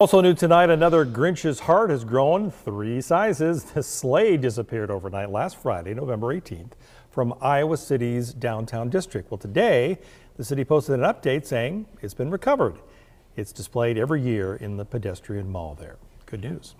Also new tonight, another Grinch's heart has grown three sizes. The sleigh disappeared overnight last Friday, November 18th, from Iowa City's downtown district. Well, today, the city posted an update saying it's been recovered. It's displayed every year in the pedestrian mall there. Good news.